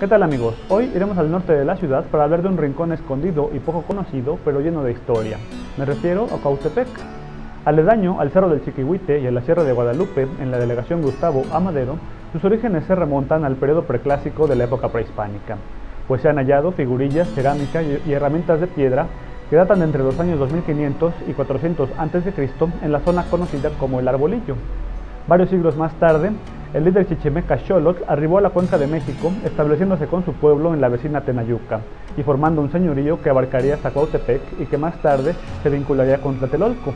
¿Qué tal amigos? Hoy iremos al norte de la ciudad para hablar de un rincón escondido y poco conocido, pero lleno de historia. Me refiero a Cautepec. Aledaño al Cerro del Chiquihuite y a la Sierra de Guadalupe, en la delegación Gustavo Amadero, sus orígenes se remontan al periodo preclásico de la época prehispánica, pues se han hallado figurillas, cerámica y herramientas de piedra que datan entre los años 2500 y 400 a.C. en la zona conocida como el Arbolillo. Varios siglos más tarde, el líder chichimeca Xolotl arribó a la cuenca de México, estableciéndose con su pueblo en la vecina Tenayuca y formando un señorío que abarcaría hasta Cuautepec y que más tarde se vincularía con Tlatelolco.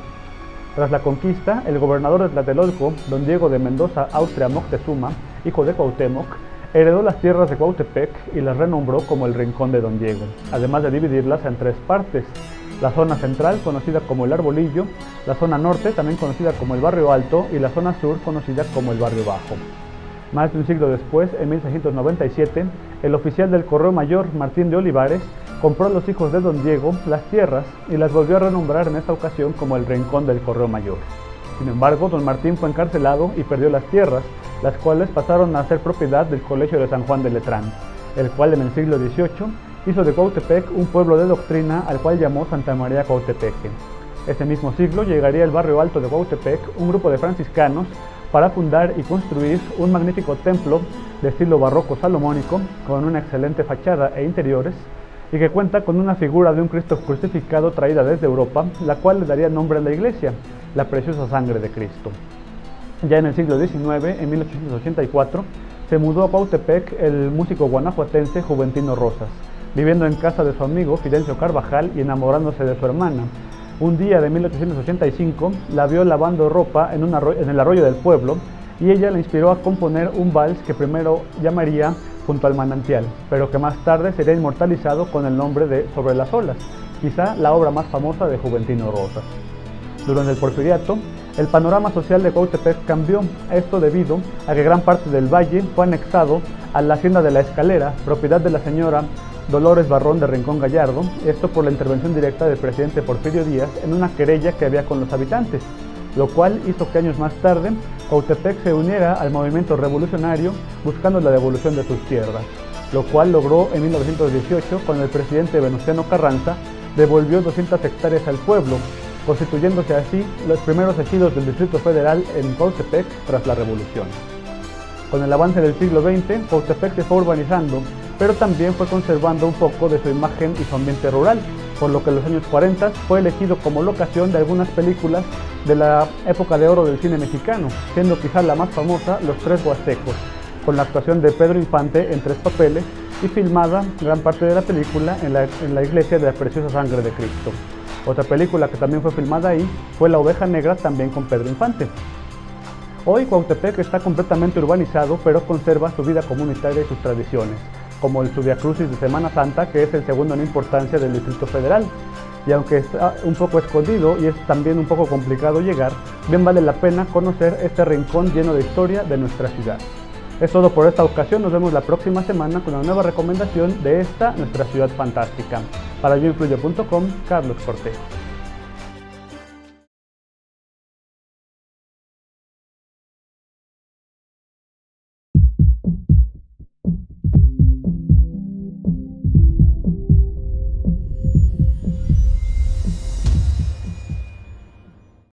Tras la conquista, el gobernador de Tlatelolco, don Diego de Mendoza Austria Moctezuma, hijo de Cuauhtémoc, heredó las tierras de Cuautepec y las renombró como el Rincón de Don Diego, además de dividirlas en tres partes, la zona central conocida como el Arbolillo, la zona norte también conocida como el Barrio Alto y la zona sur conocida como el Barrio Bajo. Más de un siglo después, en 1697, el oficial del Correo Mayor, Martín de Olivares, compró a los hijos de don Diego las tierras y las volvió a renombrar en esta ocasión como el Rincón del Correo Mayor. Sin embargo, don Martín fue encarcelado y perdió las tierras, las cuales pasaron a ser propiedad del Colegio de San Juan de Letrán, el cual en el siglo XVIII hizo de Cuautepec un pueblo de doctrina al cual llamó Santa María Cuautepeque. Ese mismo siglo llegaría al barrio alto de Cuautepec un grupo de franciscanos para fundar y construir un magnífico templo de estilo barroco salomónico con una excelente fachada e interiores y que cuenta con una figura de un Cristo crucificado traída desde Europa, la cual le daría nombre a la iglesia, la preciosa sangre de Cristo. Ya en el siglo XIX, en 1884, se mudó a Cuautepec el músico guanajuatense Juventino Rosas, viviendo en casa de su amigo Fidencio Carvajal y enamorándose de su hermana. Un día de 1885 la vio lavando ropa en, en el arroyo del pueblo y ella le inspiró a componer un vals que primero llamaría Junto al manantial, pero que más tarde sería inmortalizado con el nombre de Sobre las olas, quizá la obra más famosa de Juventino Rosas. Durante el porfiriato, el panorama social de Cuautepec cambió, esto debido a que gran parte del valle fue anexado a la hacienda de la Escalera, propiedad de la señora Dolores Barrón de Rincón Gallardo, esto por la intervención directa del presidente Porfirio Díaz en una querella que había con los habitantes, lo cual hizo que años más tarde Cautepec se uniera al movimiento revolucionario buscando la devolución de sus tierras, lo cual logró en 1918 cuando el presidente Venustiano Carranza devolvió 200 hectáreas al pueblo, constituyéndose así los primeros ejidos del Distrito Federal en Cautepec tras la revolución. Con el avance del siglo XX, Cautepec se fue urbanizando, pero también fue conservando un poco de su imagen y su ambiente rural, por lo que en los años 40 fue elegido como locación de algunas películas de la época de oro del cine mexicano, siendo quizás la más famosa Los Tres Huastecos, con la actuación de Pedro Infante en tres papeles y filmada gran parte de la película en la, iglesia de la Preciosa Sangre de Cristo. Otra película que también fue filmada ahí fue La Oveja Negra, también con Pedro Infante. Hoy Cuautepec está completamente urbanizado, pero conserva su vida comunitaria y sus tradiciones como el Via Crucis de Semana Santa, que es el segundo en importancia del Distrito Federal. Y aunque está un poco escondido y es también un poco complicado llegar, bien vale la pena conocer este rincón lleno de historia de nuestra ciudad. Es todo por esta ocasión, nos vemos la próxima semana con una nueva recomendación de esta, nuestra ciudad fantástica. Para yoinfluyo.com, Carlos Cortejo.